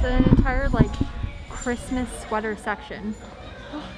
It's an entire like Christmas sweater section.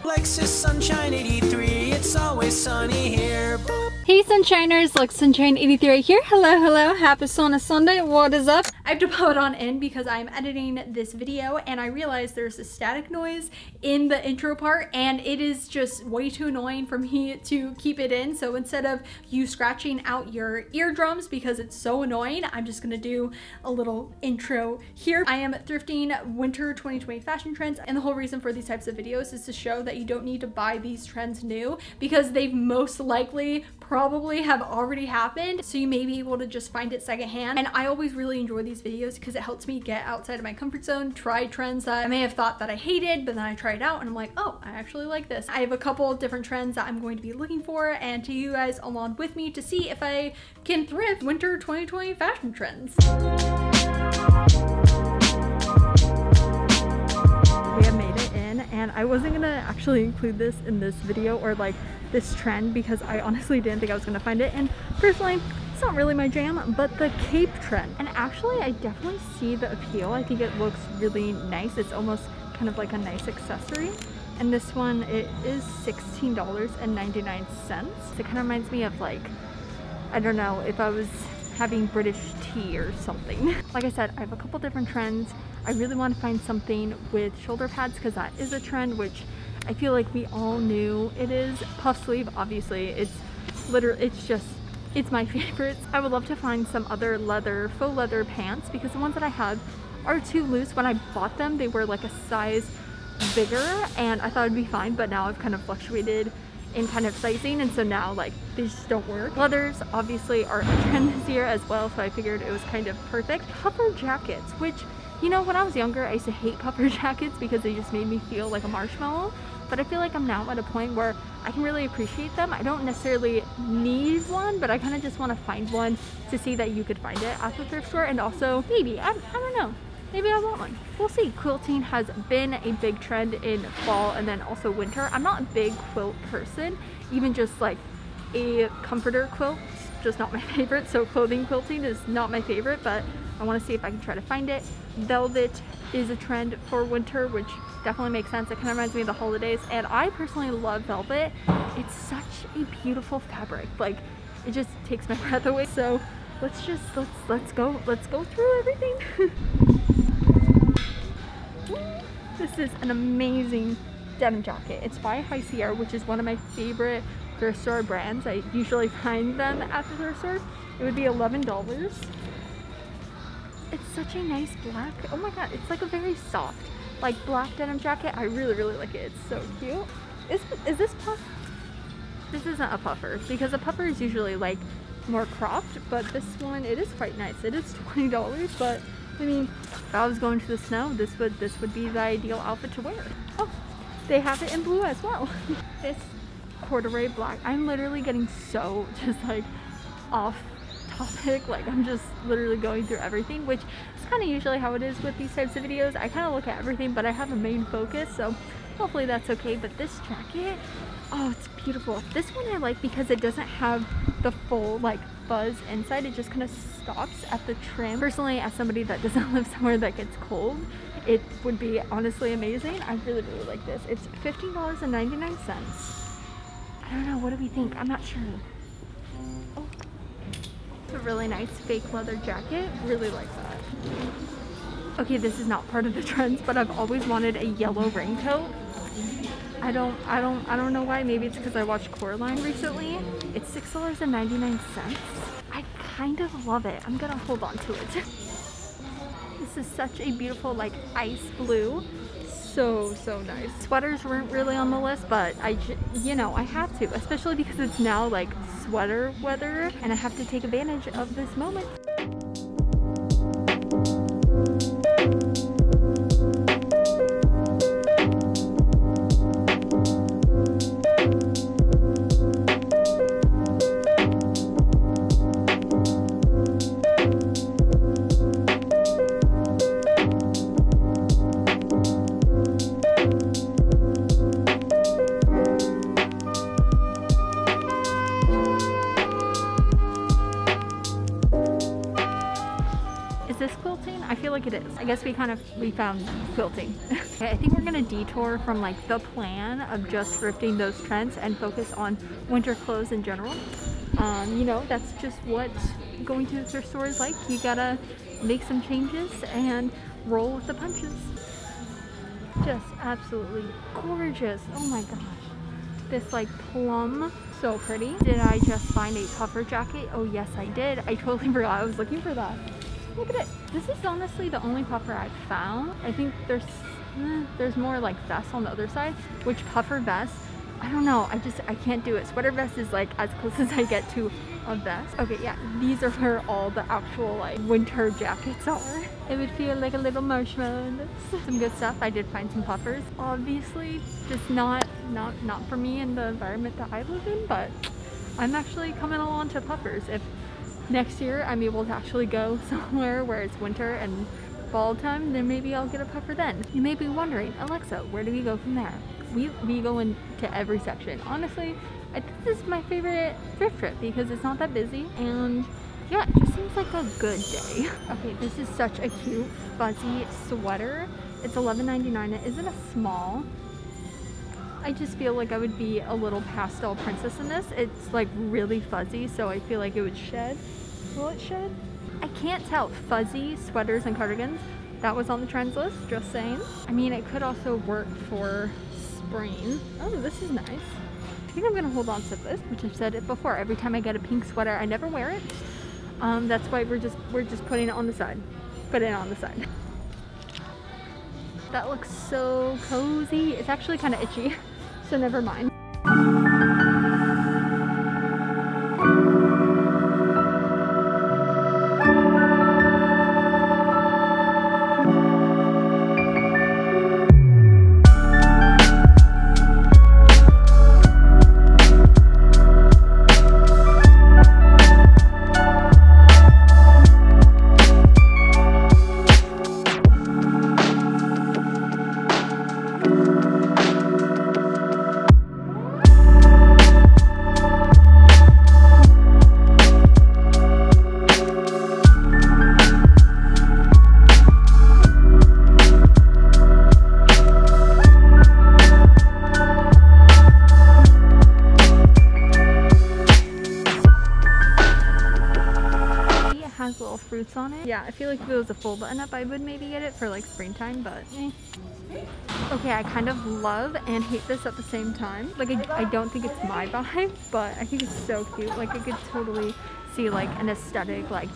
Lexus Sunshine 83, it's always sunny here. Boop. Hey Sunshiners, Lex Sunshine 83 here. Hello, hello, happy Sauna Sunday. What is up? I have to put it on in because I'm editing this video and I realized there's a static noise in the intro part and it is just way too annoying for me to keep it in. So instead of you scratching out your eardrums because it's so annoying, I'm just gonna do a little intro here. I am thrifting winter 2020 fashion trends and the whole reason for these types of videos is to show that you don't need to buy these trends new because they've most likely probably have already happened. So you may be able to just find it secondhand. And I always really enjoy these videos because it helps me get outside of my comfort zone try trends that I may have thought that I hated but then I try it out and I'm like oh I actually like this. I have a couple different trends that I'm going to be looking for and to you guys along with me to see if I can thrift winter 2020 fashion trends. And I wasn't gonna actually include this in this video or like this trend because I honestly didn't think I was gonna find it. And personally it's not really my jam but the cape trend. And actually I definitely see the appeal. I think it looks really nice. It's almost kind of like a nice accessory. And this one it is $16.99 it kind of reminds me of like I don't know if I was having British tea or something. Like I said, I have a couple different trends. I really want to find something with shoulder pads because that is a trend which I feel like we all knew it is. Puff sleeve, obviously, it's literally, it's just, it's my favorites. I would love to find some other leather, faux leather pants because the ones that I have are too loose. When I bought them, they were like a size bigger and I thought it'd be fine, but now I've kind of fluctuated in kind of sizing and so now like they just don't work. Leathers obviously are a trend this year as well so I figured it was kind of perfect. Puffer jackets which you know when I was younger I used to hate puffer jackets because they just made me feel like a marshmallow but I feel like I'm now at a point where I can really appreciate them. I don't necessarily need one, but I kind of just want to find one to see that you could find it at the thrift store and also maybe, I, I don't know, maybe I want one. We'll see. Quilting has been a big trend in fall and then also winter. I'm not a big quilt person, even just like a comforter quilt, just not my favorite. So clothing quilting is not my favorite, but I want to see if I can try to find it. Velvet is a trend for winter, which definitely makes sense. It kind of reminds me of the holidays. And I personally love velvet. It's such a beautiful fabric. Like, it just takes my breath away. So let's just, let's, let's go, let's go through everything. this is an amazing denim jacket. It's by High Sierra, which is one of my favorite thrift store brands. I usually find them at the thrift store. It would be $11. It's such a nice black, oh my god, it's like a very soft, like black denim jacket. I really, really like it. It's so cute. Is, is this puff? This isn't a puffer because a puffer is usually like more cropped, but this one, it is quite nice. It is $20, but I mean, if I was going to the snow, this would this would be the ideal outfit to wear. Oh, they have it in blue as well. this corduroy black. I'm literally getting so just like off topic. Like I'm just literally going through everything, which is kind of usually how it is with these types of videos. I kind of look at everything, but I have a main focus, so hopefully that's okay. But this jacket, oh, it's beautiful. This one I like because it doesn't have the full like fuzz inside. It just kind of stops at the trim. Personally, as somebody that doesn't live somewhere that gets cold, it would be honestly amazing. I really, really like this. It's $15.99. I don't know, what do we think? I'm not sure. A really nice fake leather jacket. Really like that. Okay, this is not part of the trends, but I've always wanted a yellow raincoat. I don't, I don't, I don't know why. Maybe it's because I watched Coraline recently. It's $6.99. I kind of love it. I'm gonna hold on to it. this is such a beautiful like ice blue. So, so nice. Sweaters weren't really on the list, but I, you know, I have to, especially because it's now like sweater weather and I have to take advantage of this moment. Found quilting. I think we're gonna detour from like the plan of just thrifting those trends and focus on winter clothes in general. Um, you know, that's just what going to the thrift store is like. You gotta make some changes and roll with the punches. Just absolutely gorgeous. Oh my gosh. This like plum, so pretty. Did I just find a puffer jacket? Oh yes I did. I totally forgot I was looking for that. Look at it. This is honestly the only puffer I've found. I think there's eh, there's more like vests on the other side, which puffer vests I don't know. I just, I can't do it. Sweater vest is like as close as I get to a vest. Okay, yeah, these are where all the actual like winter jackets are. It would feel like a little marshmallow. That's some good stuff. I did find some puffers. Obviously, just not, not, not for me in the environment that I live in, but I'm actually coming along to puffers. If next year I'm able to actually go somewhere where it's winter and fall time, then maybe I'll get a puffer then. You may be wondering, Alexa, where do we go from there? we, we go into every section. Honestly, I think this is my favorite thrift trip because it's not that busy and yeah, it just seems like a good day. Okay, this is such a cute fuzzy sweater. It's $11.99. It isn't a small. I just feel like I would be a little pastel princess in this. It's like really fuzzy, so I feel like it would shed. Will it should. I can't tell. Fuzzy sweaters and cardigans. That was on the trends list, just saying. I mean, it could also work for spring. Oh, this is nice. I think I'm gonna hold on to this, which I've said it before. Every time I get a pink sweater, I never wear it. Um, that's why we're just we're just putting it on the side. Put it on the side. That looks so cozy. It's actually kind of itchy, so never mind. It was a full button up, I would maybe get it for like springtime, but eh. Okay, I kind of love and hate this at the same time. Like, I, I don't think it's my vibe, but I think it's so cute. Like, I could totally see like an aesthetic, like,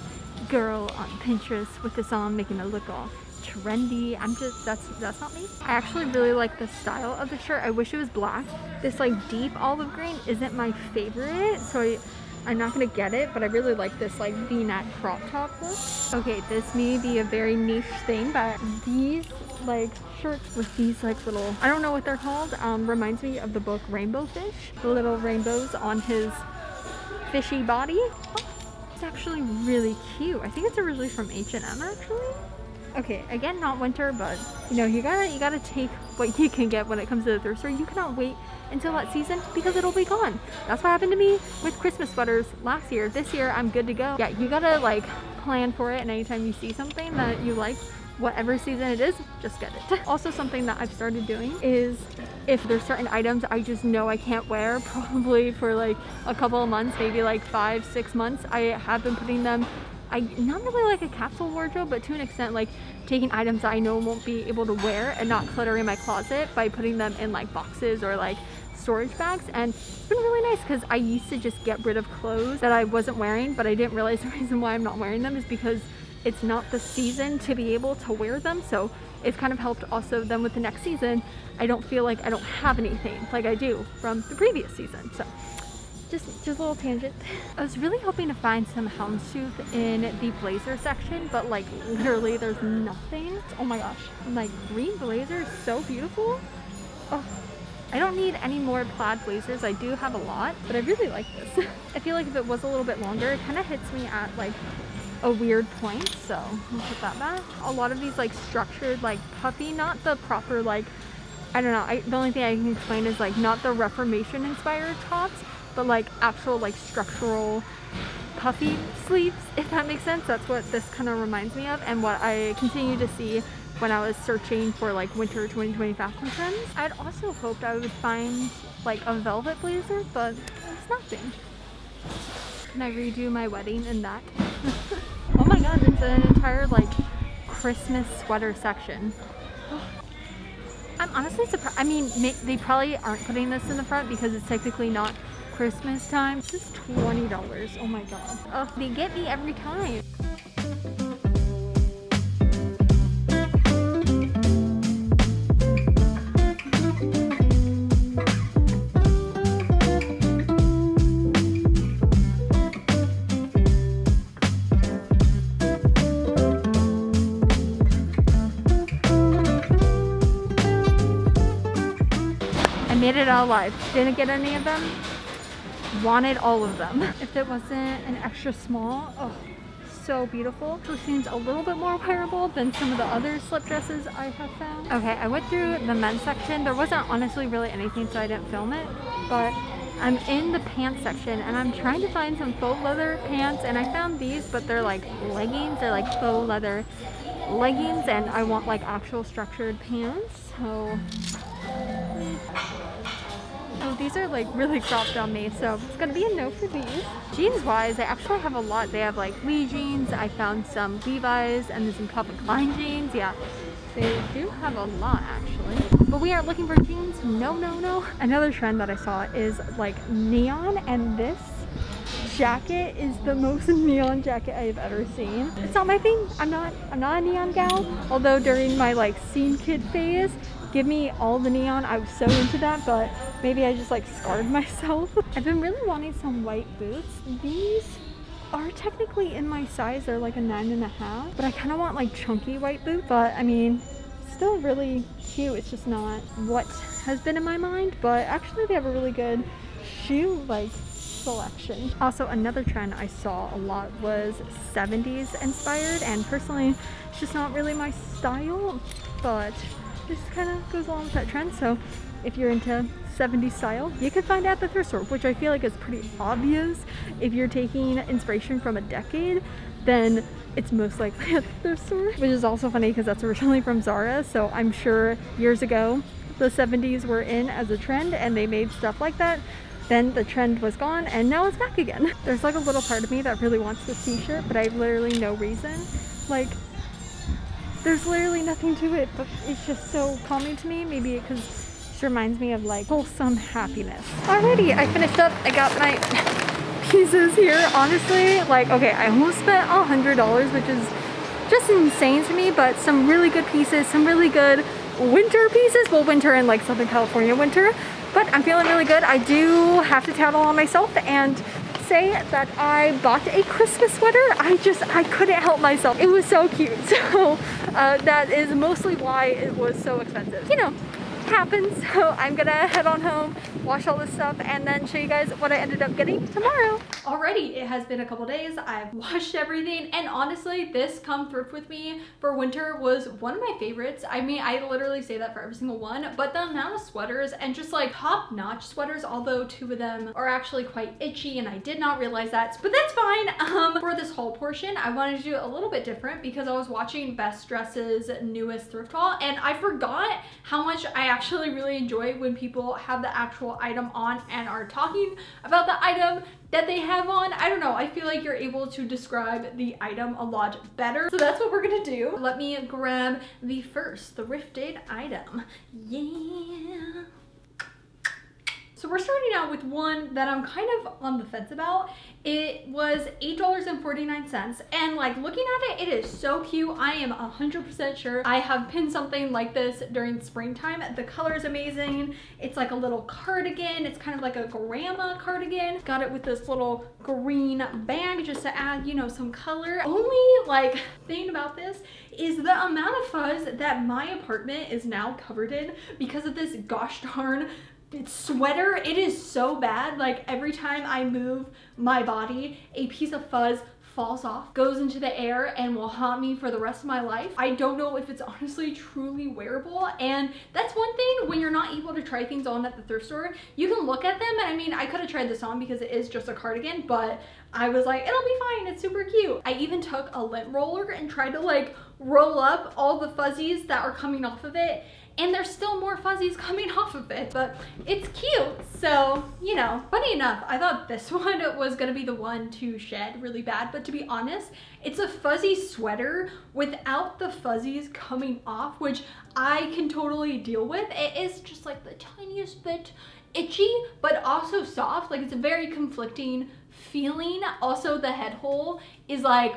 girl on Pinterest with this on, making it look all trendy. I'm just, that's that's not me. I actually really like the style of the shirt. I wish it was black. This like deep olive green isn't my favorite, so I I'm not gonna get it, but I really like this like v-neck crop top look. Okay, this may be a very niche thing, but these like shirts with these like little, I don't know what they're called, um, reminds me of the book Rainbow Fish. The little rainbows on his fishy body. Oh, it's actually really cute. I think it's originally from H&M actually. Okay, again, not winter, but you know, you gotta you gotta take what you can get when it comes to the thrift store. You cannot wait until that season because it'll be gone. That's what happened to me with Christmas sweaters last year. This year, I'm good to go. Yeah, you gotta like plan for it and anytime you see something that you like, whatever season it is, just get it. Also something that I've started doing is if there's certain items I just know I can't wear probably for like a couple of months, maybe like five, six months, I have been putting them I not really like a capsule wardrobe, but to an extent like taking items that I know won't be able to wear and not cluttering my closet by putting them in like boxes or like storage bags and it's been really nice because I used to just get rid of clothes that I wasn't wearing but I didn't realize the reason why I'm not wearing them is because it's not the season to be able to wear them so it's kind of helped also then with the next season I don't feel like I don't have anything like I do from the previous season so just just a little tangent. I was really hoping to find some houndstooth in the blazer section but like literally there's nothing. Oh my gosh my green blazer is so beautiful. Oh I don't need any more plaid blazers. I do have a lot, but I really like this. I feel like if it was a little bit longer, it kind of hits me at like a weird point. So I'll put that back. A lot of these like structured, like puffy, not the proper like, I don't know. I, the only thing I can explain is like not the Reformation inspired tops, but like actual like structural puffy sleeves, if that makes sense. That's what this kind of reminds me of and what I continue to see when I was searching for like winter 2020 fashion trends. I'd also hoped I would find like a velvet blazer, but it's nothing. Can I redo my wedding in that? oh my god, it's an entire like Christmas sweater section. I'm honestly surprised. I mean, they probably aren't putting this in the front because it's technically not Christmas time. This is $20. Oh my god. Oh, they get me every time. Made it alive. Didn't get any of them. Wanted all of them. If it wasn't an extra small, oh, so beautiful. It seems a little bit more wearable than some of the other slip dresses I have found. Okay, I went through the men's section. There wasn't honestly really anything, so I didn't film it. But I'm in the pants section and I'm trying to find some faux leather pants and I found these, but they're like leggings. They're like faux leather leggings and I want like actual structured pants. So Oh, these are like really cropped on me, so it's gonna be a no for these. Jeans wise, I actually have a lot. They have like Lee jeans, I found some Levi's, and there's some Calvin Klein jeans. Yeah, they do have a lot actually. But we aren't looking for jeans, no, no, no. Another trend that I saw is like neon, and this jacket is the most neon jacket I've ever seen. It's not my thing. I'm not I'm not a neon gal. Although during my like scene kid phase, give me all the neon. I was so into that, but maybe I just like scarred myself. I've been really wanting some white boots. These are technically in my size. They're like a nine and a half, but I kind of want like chunky white boots. But I mean, still really cute. It's just not what has been in my mind, but actually they have a really good shoe like selection. Also, another trend I saw a lot was 70s inspired, and personally, it's just not really my style, but this kind of goes along with that trend. So if you're into 70s style, you can find at the thrift store, which I feel like is pretty obvious. If you're taking inspiration from a decade, then it's most likely at the thrift store, which is also funny because that's originally from Zara. So I'm sure years ago, the 70s were in as a trend and they made stuff like that. Then the trend was gone and now it's back again. There's like a little part of me that really wants this t-shirt, but I have literally no reason. Like there's literally nothing to it, but it's just so calming to me. Maybe because it reminds me of like wholesome happiness. Alrighty, I finished up. I got my pieces here. Honestly, like, okay, I almost spent a $100, which is just insane to me, but some really good pieces, some really good winter pieces. Well, winter in like Southern California winter, but I'm feeling really good. I do have to tattle on myself and say that I bought a Christmas sweater. I just, I couldn't help myself. It was so cute. So uh, that is mostly why it was so expensive. You know, happens. So I'm gonna head on home, wash all this stuff, and then show you guys what I ended up getting tomorrow. Already, it has been a couple days. I've washed everything, and honestly, this come thrift with me for winter was one of my favorites. I mean, I literally say that for every single one, but the amount of sweaters and just like top-notch sweaters, although two of them are actually quite itchy, and I did not realize that, but that's fine. Um, for this haul portion, I wanted to do a little bit different because I was watching Best Dressed's newest thrift haul, and I forgot how much I actually really enjoy when people have the actual item on and are talking about the item that they have on. I don't know, I feel like you're able to describe the item a lot better. So that's what we're gonna do. Let me grab the first thrifted item. Yeah. So we're starting out with one that I'm kind of on the fence about. It was $8.49 and like looking at it, it is so cute. I am 100% sure I have pinned something like this during springtime. The color is amazing. It's like a little cardigan. It's kind of like a grandma cardigan. Got it with this little green bag just to add, you know, some color. Only like thing about this is the amount of fuzz that my apartment is now covered in because of this gosh darn sweater, it is so bad. Like every time I move my body, a piece of fuzz falls off, goes into the air, and will haunt me for the rest of my life. I don't know if it's honestly truly wearable. And that's one thing when you're not able to try things on at the thrift store, you can look at them. And I mean, I could have tried this on because it is just a cardigan, but I was like, it'll be fine. It's super cute. I even took a lint roller and tried to like roll up all the fuzzies that are coming off of it and there's still more fuzzies coming off of it, but it's cute. So, you know, funny enough, I thought this one was gonna be the one to shed really bad, but to be honest, it's a fuzzy sweater without the fuzzies coming off, which I can totally deal with. It is just like the tiniest bit itchy, but also soft. Like it's a very conflicting feeling. Also the head hole is like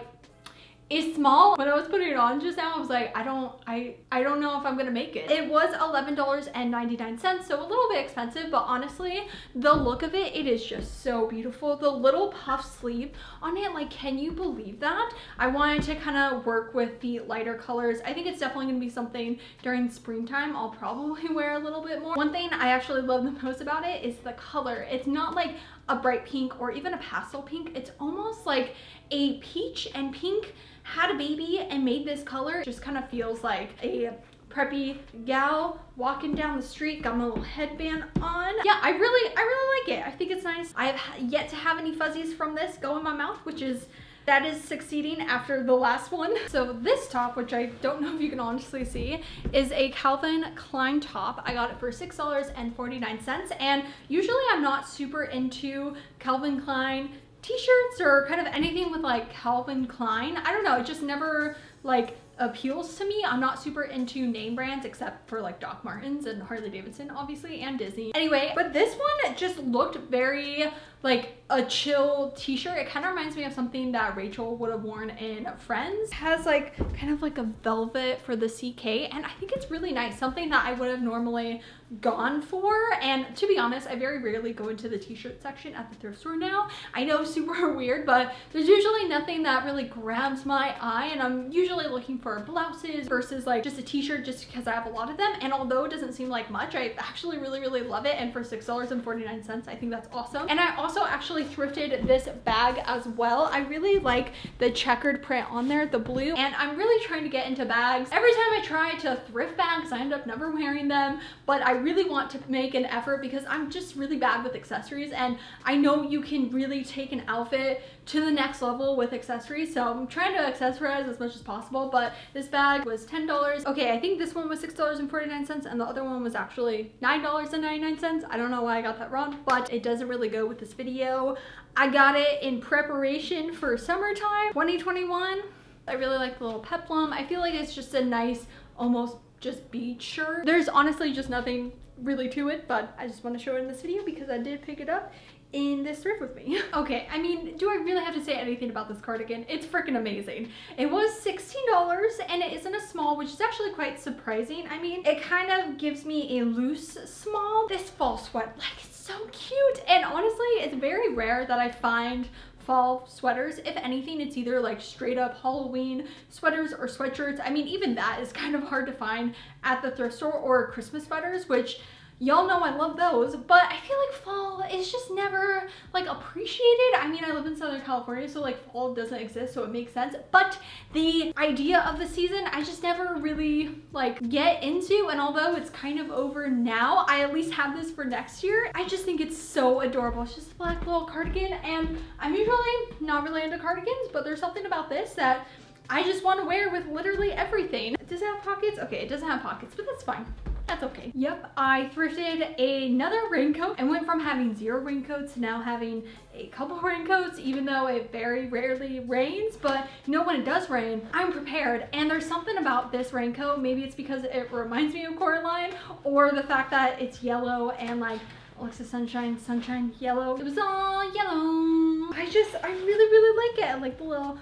is small. When I was putting it on just now, I was like, I don't, I, I don't know if I'm gonna make it. It was $11.99, so a little bit expensive, but honestly, the look of it, it is just so beautiful. The little puff sleeve on it, like, can you believe that? I wanted to kind of work with the lighter colors. I think it's definitely gonna be something during springtime I'll probably wear a little bit more. One thing I actually love the most about it is the color. It's not like a bright pink or even a pastel pink. It's almost like a peach and pink had a baby and made this color. It just kind of feels like a preppy gal walking down the street got my little headband on yeah i really i really like it i think it's nice i have yet to have any fuzzies from this go in my mouth which is that is succeeding after the last one. So this top, which I don't know if you can honestly see, is a Calvin Klein top. I got it for $6.49 and usually I'm not super into Calvin Klein t-shirts or kind of anything with like Calvin Klein. I don't know, it just never like appeals to me. I'm not super into name brands except for like Doc Martens and Harley Davidson obviously and Disney. Anyway, but this one just looked very like a chill t-shirt. It kind of reminds me of something that Rachel would have worn in Friends. It has like kind of like a velvet for the CK and I think it's really nice. Something that I would have normally gone for and to be honest I very rarely go into the t-shirt section at the thrift store now. I know super weird but there's usually nothing that really grabs my eye and I'm usually looking for blouses versus like just a t-shirt just because I have a lot of them and although it doesn't seem like much I actually really really love it and for $6.49 I think that's awesome and I also actually thrifted this bag as well. I really like the checkered print on there, the blue, and I'm really trying to get into bags. Every time I try to thrift bags, I end up never wearing them, but I really want to make an effort because I'm just really bad with accessories and I know you can really take an outfit to the next level with accessories. So I'm trying to accessorize as much as possible, but this bag was $10. Okay, I think this one was $6.49 and the other one was actually $9.99. I don't know why I got that wrong, but it doesn't really go with this video. I got it in preparation for summertime 2021. I really like the little peplum. I feel like it's just a nice, almost just beach shirt. There's honestly just nothing really to it, but I just want to show it in this video because I did pick it up in this thrift with me. okay, I mean, do I really have to say anything about this cardigan? It's freaking amazing. It was $16 and it isn't a small, which is actually quite surprising. I mean, it kind of gives me a loose small. This fall sweat, like it's so cute. And honestly, it's very rare that I find fall sweaters. If anything, it's either like straight up Halloween sweaters or sweatshirts. I mean, even that is kind of hard to find at the thrift store or Christmas sweaters, which Y'all know I love those, but I feel like fall is just never like appreciated. I mean, I live in Southern California, so like fall doesn't exist, so it makes sense. But the idea of the season, I just never really like get into. And although it's kind of over now, I at least have this for next year. I just think it's so adorable. It's just a black little cardigan. And I'm usually not really into cardigans, but there's something about this that I just want to wear with literally everything. Does it have pockets? Okay, it doesn't have pockets, but that's fine that's okay. Yep, I thrifted another raincoat and went from having zero raincoats to now having a couple raincoats, even though it very rarely rains. But you know, when it does rain, I'm prepared. And there's something about this raincoat, maybe it's because it reminds me of Coraline or the fact that it's yellow and like Alexa Sunshine, Sunshine Yellow. It was all yellow. I just, I really, really like it. I like the little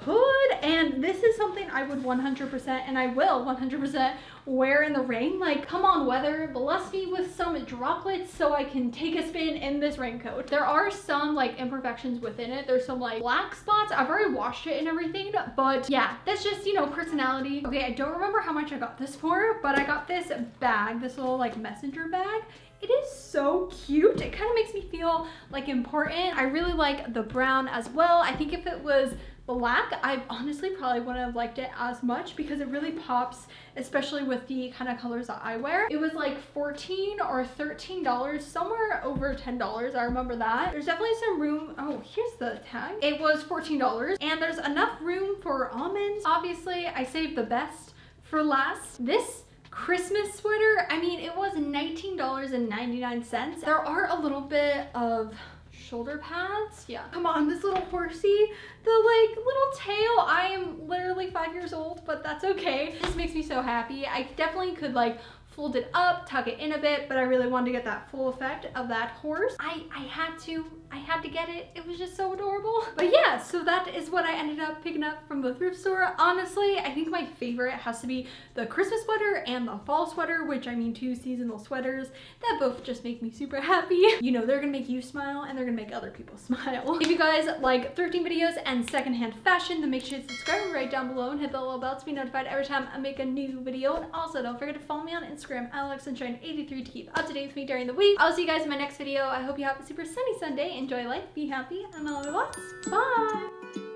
hood and this is something I would 100% and I will 100% wear in the rain like come on weather bless me with some droplets so I can take a spin in this raincoat there are some like imperfections within it there's some like black spots I've already washed it and everything but yeah that's just you know personality okay I don't remember how much I got this for but I got this bag this little like messenger bag it is so cute. It kind of makes me feel like important. I really like the brown as well. I think if it was black, I honestly probably wouldn't have liked it as much because it really pops, especially with the kind of colors that I wear. It was like 14 or $13, somewhere over $10. I remember that. There's definitely some room. Oh, here's the tag. It was $14 and there's enough room for almonds. Obviously, I saved the best for last. This Christmas sweater, I mean, it was $19.99. There are a little bit of shoulder pads. Yeah. Come on, this little horsey, the like little tail. I am literally five years old, but that's okay. This makes me so happy. I definitely could like fold it up, tuck it in a bit, but I really wanted to get that full effect of that horse. I, I had to, I had to get it. It was just so adorable. But yeah, so that is what I ended up picking up from the thrift store. Honestly, I think my favorite has to be the Christmas sweater and the fall sweater, which I mean two seasonal sweaters that both just make me super happy. You know, they're gonna make you smile and they're gonna make other people smile. If you guys like thrifting videos and secondhand fashion, then make sure to subscribe right down below and hit the little bell to be notified every time I make a new video. And also don't forget to follow me on Instagram Instagram, AlexaSunshine83 to keep up to date with me during the week. I'll see you guys in my next video. I hope you have a super sunny Sunday. Enjoy life, be happy, and all the lots. Bye!